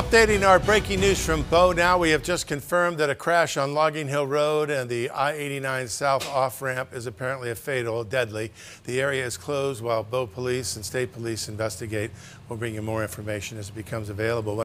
Updating our breaking news from Bow now, we have just confirmed that a crash on Logging Hill Road and the I 89 South off ramp is apparently a fatal, deadly. The area is closed while Bow police and state police investigate. We'll bring you more information as it becomes available.